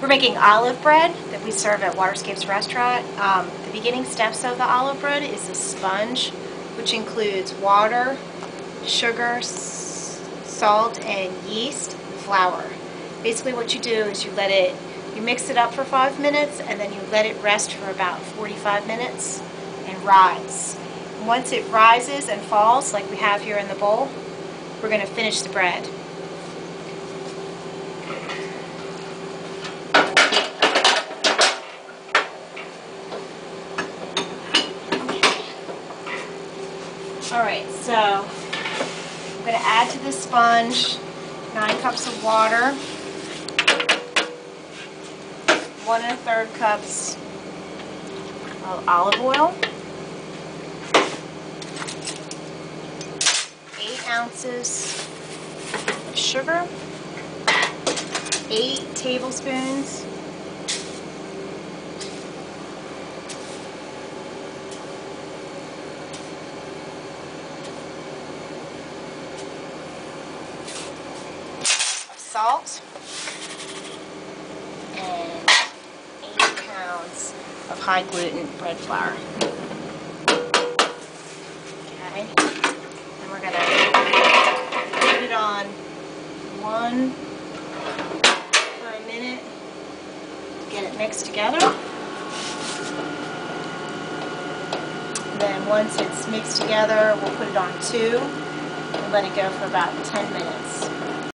We're making olive bread that we serve at Waterscapes Restaurant. Um, the beginning steps of the olive bread is a sponge, which includes water, sugar, salt, and yeast, and flour. Basically, what you do is you let it, you mix it up for five minutes, and then you let it rest for about 45 minutes and rise. Once it rises and falls, like we have here in the bowl, we're going to finish the bread. All right, so I'm going to add to the sponge nine cups of water, one and a third cups of olive oil, eight ounces of sugar, eight tablespoons salt, and eight pounds of high gluten bread flour. Okay, and we're gonna put it on one for a minute, get it mixed together. Then once it's mixed together, we'll put it on two and let it go for about 10 minutes.